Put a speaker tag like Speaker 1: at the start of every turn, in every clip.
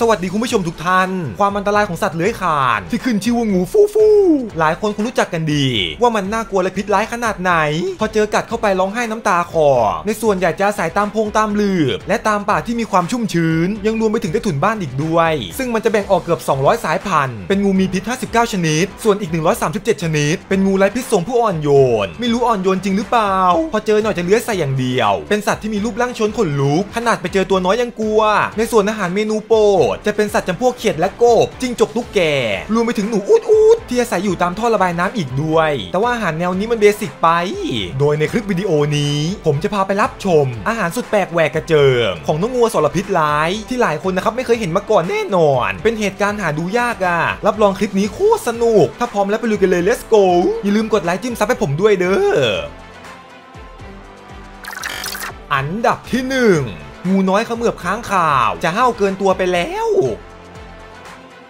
Speaker 1: สวัสดีคุณผู้ชมทุกท่าน ความอันตรายของสัตว์เลื้อยคลาน ที่ขึ้นชื่อว่างูฟูฟูหลายคนคงรู้จักกันดี ว่ามันน่ากลัวและพิษร้ายขนาดไหน พอเจอกัดเข้าไปร้องไห้น้ำตาคอ ในส่วนใหญ่จะอาศัยตามพงตามลืบ และตามป่าที่มีความชุ่มชื้น ยังรวมไปถึงใต้ถุนบ้านอีกด้วย ซึ่งมันจะแบ่งออกเกือบ 200 สายพันธุ์เป็นงูมีพิษ 59 ชนิด ส่วนอีก 137 ชนิด เป็นงูไร้พิษทรงผู้อ่อนโยน ไม่รู้อ่อนโยนจริงหรือเปล่า พอเจอหน่อยจะเลื้อยใส่อย่างเดียว เป็นสัตว์ที่มีรูปร่างชนขนลุกขนาดไปเจอตัวน้อยยังกลัว ในส่วนอาหารเมนูโปรดจะเป็นสัตว์จำพวกเขียดและโกบจิ้งจกตุ๊กแก รวมไปถึงหนูอูดอูดที่อาศัยอยู่ตามท่อระบายน้ำอีกด้วย แต่ว่าอาหารแนวนี้มันเบสิกไป โดยในคลิปวิดีโอนี้ ผมจะพาไปรับชม อาหารสุดแปลกแหวกกระเจิงของน้องงัวสรพิษร้าย ที่หลายคนนะครับไม่เคยเห็นมาก่อนแน่นอน เป็นเหตุการณ์หาดูยากอะรับรองคลิปนี้โคตรสนุก ถ้าพร้อมแล้วไปลุยกันเลย let's go อย่าลืมกดไลค์จิ้มซับให้ผมด้วยเด้อ อันดับที่หนึ่ งูน้อยเขมือบค้างข่าว จะห้าวเกินตัวไปแล้ว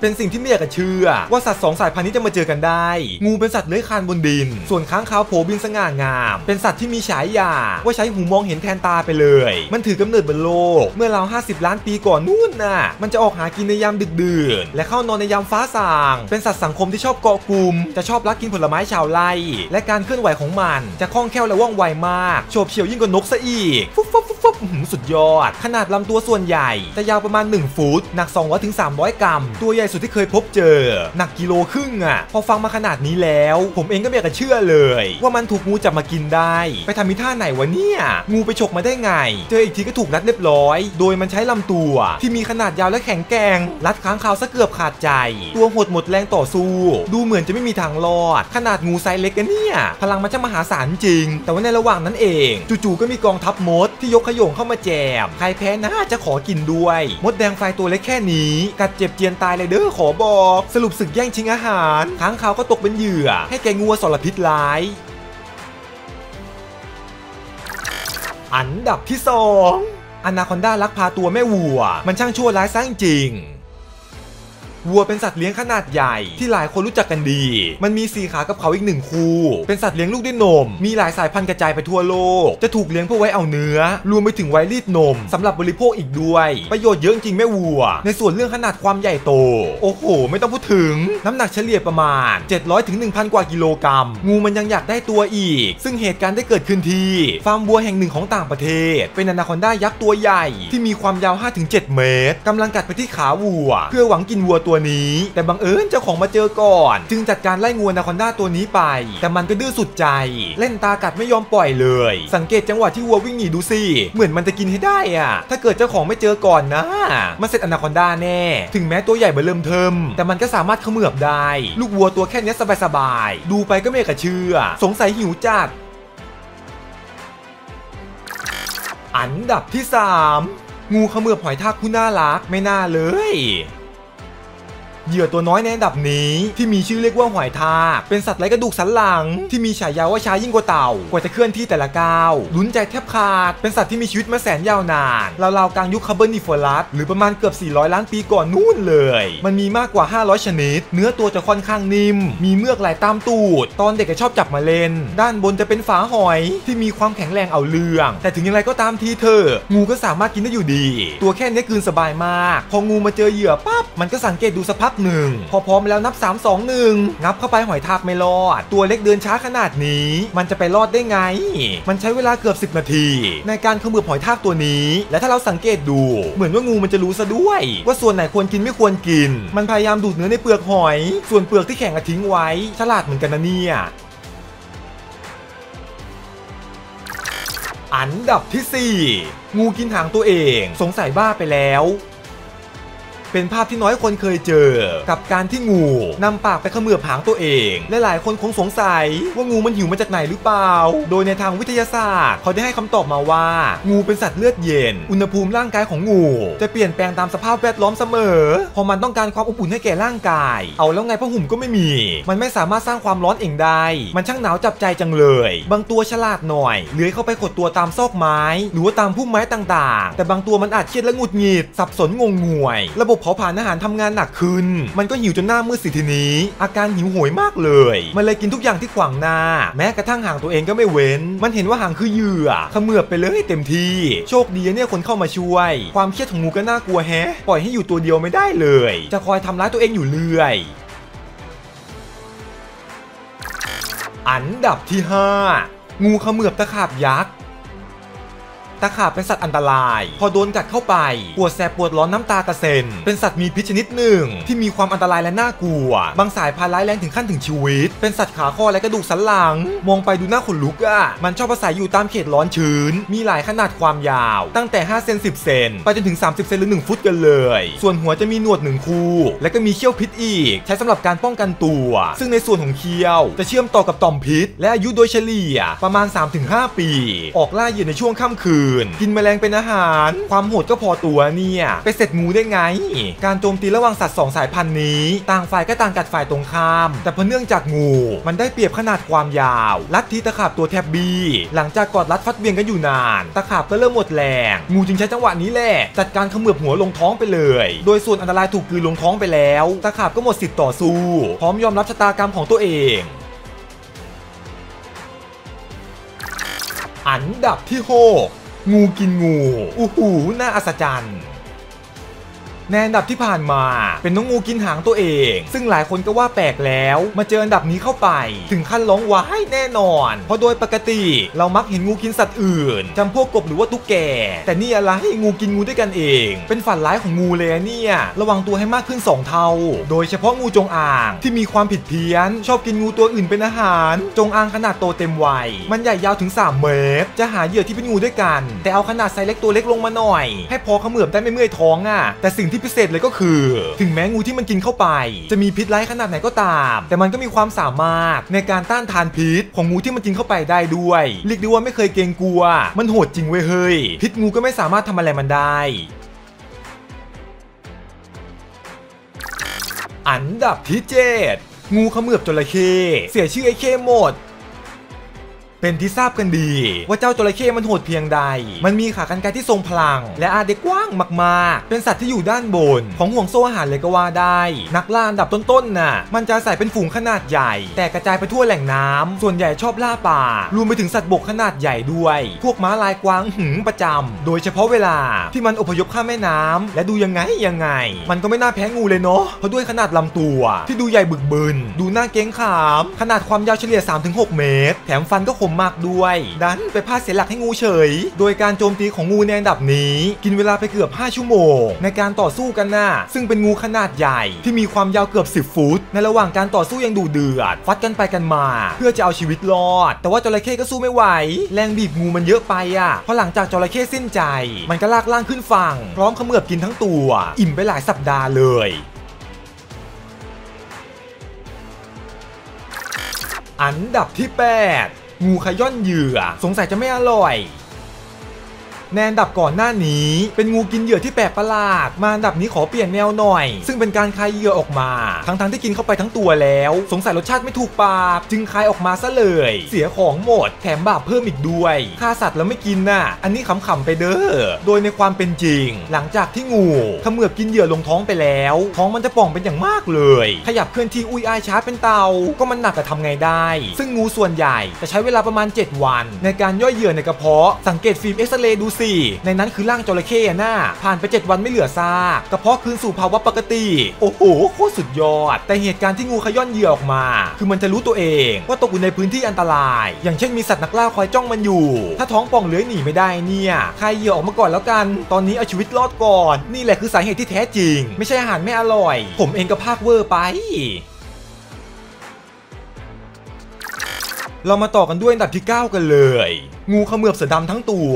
Speaker 1: เป็นสิ่งที่ไม่อยากจะเชื่อ ว่าสัตว์สองสายพันธุ์นี้จะมาเจอกันได้ งูเป็นสัตว์เลื้อยคลานบนดิน ส่วนค้างคาวโผบินสง่างาม เป็นสัตว์ที่มีฉายา ว่าใช้หูมองเห็นแทนตาไปเลย มันถือกำเนิดบนโลก เมื่อราว50 ล้านปีก่อนนู่นน่ะ มันจะออกหากินในยามดึกดื่น และเข้านอนในยามฟ้าสาง เป็นสัตว์สังคมที่ชอบเกาะกลุ่ม จะชอบลักกินผลไม้ชาวไร่ และการเคลื่อนไหวของมันจะคล่องแคล่วและว่องไวมากโฉบเฉี่ยวยิ่งกว่านกซะอีก ฟุ๊บฟุ๊บฟุ๊บฟุ๊บหือสุดยอด ขนาดลำตัวส่วนใหญ่ จะยาวประมาณ 1 ฟุต หนัก 200ถึง300 กรัม ตัวใหญ่สุดที่เคยพบเจอ หนักกิโลครึ่งอะ พอฟังมาขนาดนี้แล้ว ผมเองก็ไม่อยากจะเชื่อเลย ว่ามันถูกงูจับมากินได้ ไปทำมิท่าไหนวะเนี่ย งูไปฉกมาได้ไง เจออีกทีก็ถูกรัดเรียบร้อย โดยมันใช้ลำตัว ที่มีขนาดยาวและแข็งแกร่งรัดค้างคาวซะเกือบขาดใจ ตัวหดหมดแรงต่อสู้ ดูเหมือนจะไม่มีทางรอด ขนาดงูไซส์เล็กกันเนี่ย พลังมันจะมหาศาลจริง แต่ว่าในระหว่างนั้นเอง จู่ๆก็มีกองทัพมดที่ยกขยงเข้ามาแจมใครแพ้น่าจะขอกินด้วย มดแดงไฟตัวเล็กแค่นี้ กัดเจ็บเจียนตายเลยเด้อขอบอกสรุปศึกแย่งชิงอาหารค้างคาวก็ตกเป็นเหยื่อ ให้แกงูสรพิษร้ายอันดับที่สองอนาคอนดาลักพาตัวแม่วัว มันช่างชั่วร้ายซะจริง วัวเป็นสัตว์เลี้ยงขนาดใหญ่ที่หลายคนรู้จักกันดี มันมีสี่ขากับเขาอีกหนึ่งคู่ เป็นสัตว์เลี้ยงลูกด้วยนม มีหลายสายพันธุ์กระจายไปทั่วโลก จะถูกเลี้ยงเพื่อไว้เอาเนื้อ รวมไปถึงไว้รีดนมสำหรับบริโภคอีกด้วย ประโยชน์เยอะจริงแม่วัว ในส่วนเรื่องขนาดความใหญ่โต โอ้โห ไม่ต้องพูดถึง น้ำหนักเฉลี่ยประมาณ 700ถึง1,000 กว่ากิโลกรัม งูมันยังอยากได้ตัวอีก ซึ่งเหตุการณ์ได้เกิดขึ้นที่ฟาร์มวัวแห่งหนึ่งของต่างประเทศ เป็นอนาคอนด้ายักษ์ตัวใหญ่ที่มีความยาว5-7 เมตรกำลังกัดไปที่ขาวัว เพื่อหวังกินวัวตัวนี้ แต่บังเอิญเจ้าของมาเจอก่อน จึงจัดการไล่งูอนาคอนด้าตัวนี้ไป แต่มันก็ดื้อสุดใจ เล่นตากัดไม่ยอมปล่อยเลย สังเกตจังหวะที่วัววิ่งหนีดูสิเหมือนมันจะกินให้ได้อะถ้าเกิดเจ้าของไม่เจอก่อนนะมันเสร็จอนาคอนด้าแน่ ถึงแม้ตัวใหญ่เบ้อเริ่มเทิ่มแต่มันก็สามารถเขมือบได้ ลูกวัวตัวแค่นี้สบายๆดูไปก็ไม่อยากจะเชื่อ สงสัยหิวจัดอันดับที่ 3 งูเขมือบหอยทากผู้น่ารักไม่น่าเลย เหยื่อตัวน้อยในอันดับนี้ที่มีชื่อเรียกว่าหอยทากเป็นสัตว์ไร้กระดูกสันหลัง ที่มีฉายาว่าช้ายิ่งกว่าเต่า กว่าจะเคลื่อนที่แต่ละก้าวลุ้นใจแทบขาด เป็นสัตว์ที่มีชีวิตมาแสนยาวนานราวๆกลางยุคคาร์บอนิฟอรัสหรือประมาณเกือบ 400 ล้านปีก่อนนู่นเลยย มันมีมากกว่า 500 ชนิด เนื้อตัวจะค่อนข้างนิ่ม มีเมือกไหลตามตูด ตอนเด็กก็ชอบจับมาเล่น ด้านบนจะเป็นฝาหอยที่มีความแข็งแรงเอาเรื่อง แต่ถึงอย่างไรก็ตามทีเถองูก็สามารถกินได้อยู่ดี ตัวแค่นี้กลืนสบายมาก พองูมาเจอเหยื่อปั๊บมันก็สังเกตดูสักพักหนึ่งพอพร้อมแล้วนับ 3 2 1 งับเข้าไปหอยทากไม่รอด ตัวเล็กเดินช้าขนาดนี้ มันจะไปรอดได้ไง มันใช้เวลาเกือบ 10 นาที ในการเขมือบหอยทากตัวนี้ และถ้าเราสังเกตดู เหมือนว่างูมันจะรู้ซะด้วย ว่าส่วนไหนควรกินไม่ควรกิน มันพยายามดูดเนื้อในเปลือกหอย ส่วนเปลือกที่แข็งอะทิ้งไว้ ฉลาดเหมือนกันนะเนี่ยอันดับที่ 4 งูกินหางตัวเอง สงสัยบ้าไปแล้ว เป็นภาพที่น้อยคนเคยเจอ กับการที่งูนำปากไปเขมือบหางตัวเองและหลายคนคงสงสัยว่างูมันหิวมาจากไหนหรือเปล่า โดยในทางวิทยาศาสตร์ เขาได้ให้คำตอบมาว่า งูเป็นสัตว์เลือดเย็น อุณหภูมิร่างกายของงู จะเปลี่ยนแปลงตามสภาพแวดล้อมเสมอ พอมันต้องการความอบอุ่นให้แก่ร่างกาย เอาแล้วไงผ้าห่มก็ไม่มี มันไม่สามารถสร้างความร้อนเองได้ มันช่างหนาวจับใจจังเลย บางตัวฉลาดหน่อยเลื้อยเข้าไปขดตัวตามซอกไม้ หรือว่าตามพุ่มไม้ต่างๆ แต่บางตัวมันอาจเครียดและหงุดหงิด สับสนงงงวย ระบบเผาผลาญอาหารทำงานหนักขึ้น มันก็หิวจนหน้ามืดสิทีนี้ อาการหิวโหยมากเลย มันเลยกินทุกอย่างที่ขวางหน้า แม้กระทั่งหางตัวเองก็ไม่เว้น มันเห็นว่าหางคือเหยื่อขมือบไปเลยเต็มที่ โชคดีเนี่ยคนเข้ามาช่วย ความเครียดของงูก็น่ากลัวแฮะ ปล่อยให้อยู่ตัวเดียวไม่ได้เลย จะคอยทำร้ายตัวเองอยู่เรื่อยอันดับที่ 5 งูขมือบตะขาบยักษ์ ตะขาบเป็นสัตว์อันตราย พอโดนกัดเข้าไป ปวดแสบปวดร้อนน้ำตากระเซ็น เป็นสัตว์มีพิษชนิดหนึ่ง ที่มีความอันตรายและน่ากลัว บางสายพานธุ์ร้ายแรงถึงขั้นถึงชีวิต เป็นสัตว์ขาข้อและกระดูกสันหลัง มองไปดูหน้าขนลุกอะ่ะ มันชอบอาศัยอยู่ตามเขตร้อนชื้น มีหลายขนาดความยาว ตั้งแต่ 5 เซน 10 เซน ไปจนถึง 30 เซนหรือ 1 ฟุตกันเลย ส่วนหัวจะมีหนวดหนึ่งคู่ และก็มีเขี้ยวพิษอีก ใช้สำหรับการป้องกันตัว ซึ่งในส่วนของเขี้ยว จะเชื่อมต่อกับต่อมพิษ และอายุโดยเฉลี่ยประมาณ 3-5 ปี ออกล่าเหยื่อในช่วงค่ำคืนกินแมลงเป็นอาหาร ความโหดก็พอตัวเนี่ยไปเสร็จงูได้ไง การโจมตีระหว่างสัตว์สองสายพันธุ์นี้ ต่างฝ่ายก็ต่างกัดฝ่ายตรงข้าม แต่เพราะเนื่องจากงู มันได้เปรียบขนาดความยาว ลัดทีตะขาบตัวแทบบีหลังจากกอดรัดฟัดเวียงกันอยู่นาน ตะขาบก็เริ่มหมดแรง งูจึงใช้จังหวะนี้แหละจัดการเขมือบหัวลงท้องไปเลย โดยส่วนอันตรายถูกกลืนลงท้องไปแล้ว ตะขาบก็หมดสิทธิ์ต่อสู้ พร้อมยอมรับชะตากรรมของตัวเองอันดับที่หก งูกินงูอู้หูน่าอัศจรรย์ ในอันดับที่ผ่านมา เป็นน้องงูกินหางตัวเอง ซึ่งหลายคนก็ว่าแปลกแล้ว มาเจออันดับนี้เข้าไป ถึงขั้นร้องว้ายแน่นอน เพราะโดยปกติเรามักเห็นงูกินสัตว์อื่นจำพวกกบหรือว่าตุ๊กแก แต่นี่อะไรงูกินงูด้วยกันเอง เป็นฝันร้ายของงูเลยเนี่ย ระวังตัวให้มากขึ้น 2 เท่า โดยเฉพาะงูจงอางที่มีความผิดเพี้ยน ชอบกินงูตัวอื่นเป็นอาหาร จงอางขนาดโตเต็มวัย มันใหญ่ยาวถึง 3 เมตร จะหาเหยื่อที่เป็นงูด้วยกัน แต่เอาขนาดไซส์เล็กตัวเล็กลงมาหน่อย ให้พอเขมือบได้ไม่เมื่อยท้องอะ แต่สิ่งที่พิเศษเลยก็คือ ถึงแม้งูที่มันกินเข้าไป จะมีพิษร้ายขนาดไหนก็ตาม แต่มันก็มีความสามารถในการต้านทานพิษ ของงูที่มันกินเข้าไปได้ด้วยเรียกได้ว่าไม่เคยเกรงกลัว มันโหดจริงเว้ยเฮ้ยพิษงูก็ไม่สามารถทำอะไรมันได้อันดับที่ 7 งูขมือบจระเข้เสียชื่อไอ้เข้หมด เป็นที่ทราบกันดี ว่าเจ้าจระเข้มันโหดเพียงใด มันมีขากรรไกรที่ทรงพลัง และอาจได้กว้างมากๆ เป็นสัตว์ที่อยู่ด้านบน ของห่วงโซ่อาหารเลยก็ว่าได้ นักล่าอันดับต้นๆน่ะ มันจะใส่เป็นฝูงขนาดใหญ่ แต่กระจายไปทั่วแหล่งน้ำส่วนใหญ่ชอบล่าป่ารวมไปถึงสัตว์บกขนาดใหญ่ด้วย พวกม้าลายกวางหืมประจำโดยเฉพาะเวลาที่มันอพยพข้ามแม่น้ำและดูยังไงยังไง มันก็ไม่น่าแพ้งูเลยเนาะเพราะด้วยขนาดลำตัว ที่ดูใหญ่บึกบึนดูน่าเกรงขาม ขนาดความยาวเฉลี่ย 3-6 เมตร แถมฟันก็คมมากด้วย ดันไปพลาดเสียหลักให้งูเฉย โดยการโจมตีของงูในอันดับนี้ กินเวลาไปเกือบ 5 ชั่วโมง ในการต่อสู้กันน่ะซึ่งเป็นงูขนาดใหญ่ที่มีความยาวเกือบ 10 ฟุต ในระหว่างการต่อสู้ยังดูเดือด ฟัดกันไปกันมา เพื่อจะเอาชีวิตรอด แต่ว่าจระเข้ก็สู้ไม่ไหว แรงบีบงูมันเยอะไปอะ เพราะหลังจากจระเข้สิ้นใจ มันก็ลากล่างขึ้นฝั่ง พร้อมเขมือบกินทั้งตัว อิ่มไปหลายสัปดาห์เลยอันดับที่ 8 งูขย้อนเหยื่อ สงสัยจะไม่อร่อย ในอันดับก่อนหน้านี้ เป็นงูกินเหยื่อที่แปลกประหลาด มาอันดับนี้ขอเปลี่ยนแนวหน่อย ซึ่งเป็นการคายเหยื่อออกมา ทั้งๆทที่กินเข้าไปทั้งตัวแล้ว สงสัยรสชาติไม่ถูกปากจึงคายออกมาซะเลย เสียของหมด แถมบาปเพิ่มอีกด้วยฆ่าสัตว์แล้วไม่กินน่ะ อันนี้ขำๆไปเด้อโดยในความเป็นจริง หลังจากที่งูเขมือบกินเหยื่อลงท้องไปแล้ว ท้องมันจะป่องเป็นอย่างมากเลย ขยับเคลื่อนที่อุ้ยอายช้าเป็นเตา ก็มันหนักแต่ทำไงได้ ซึ่งงูส่วนใหญ่จะใช้เวลาประมาณ 7 วัน ในการย่อยเหยื่อในกระเพาะสังเกตฟิล์มเอ็กซเรย์ดูสในนั้นคือร่างจระเข้อะน่าผ่านไป 7 วันไม่เหลือซากกระเพาะคืนสู่ภาวะปกติ โอ้โหโคตรสุดยอด แต่เหตุการณ์ที่งูขย้อนเหยื่อออกมา คือมันจะรู้ตัวเองว่าตกอยู่ในพื้นที่อันตราย อย่างเช่นมีสัตว์นักล่าคอยจ้องมันอยู่ ถ้าท้องป่องเลื้อยหนีไม่ได้เนี่ยใคายเหยื่อออกมาก่อนแล้วกัน ตอนนี้เอาชีวิตรอดก่อน นี่แหละคือสาเหตุที่แท้จริง ไม่ใช่อาหารไม่อร่อย ผมเองก็ภาคเวอร์ไปเรามาต่อกันด้วยอันดับที่ 9 กันเลย งูเขมือบเสือดำทั้งตัว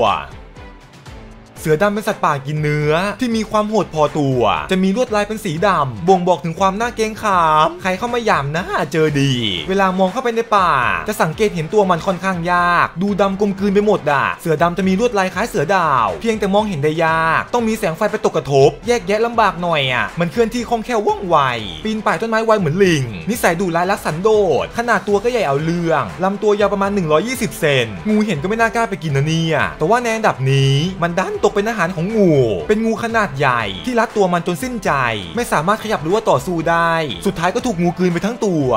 Speaker 1: เสือดำเป็นสัตว์ป่ากินเนื้อ ที่มีความโหดพอตัว จะมีลวดลายเป็นสีดำบ่งบอกถึงความน่าเกรงขาม ใครเข้ามาหยามนะเจอดี เวลามองเข้าไปในป่า จะสังเกตเห็นตัวมันค่อนข้างยาก ดูดำกลมกลืนไปหมดอะเสือดำจะมีลวดลายคล้ายเสือดาว เพียงแต่มองเห็นได้ยาก ต้องมีแสงไฟไปตกกระทบ แยกแยะลำบากหน่อยอะมันเคลื่อนที่คล่องแคล่วว่องไวปีนป่ายต้นไม้ไวเหมือนลิง นิสัยดุร้ายรักสันโดษขนาดตัวก็ใหญ่เอาเรื่องลำตัวยาวประมาณ 120 เซนงูเห็นก็ไม่น่ากล้าไปกินนะเนี่ยแต่ว่าในอันดับนี้มันดันตกเป็นอาหารของงู เป็นงูขนาดใหญ่ ที่รัดตัวมันจนสิ้นใจ ไม่สามารถขยับหรือว่าต่อสู้ได้ สุดท้ายก็ถูกงูกลืนไปทั้งตัว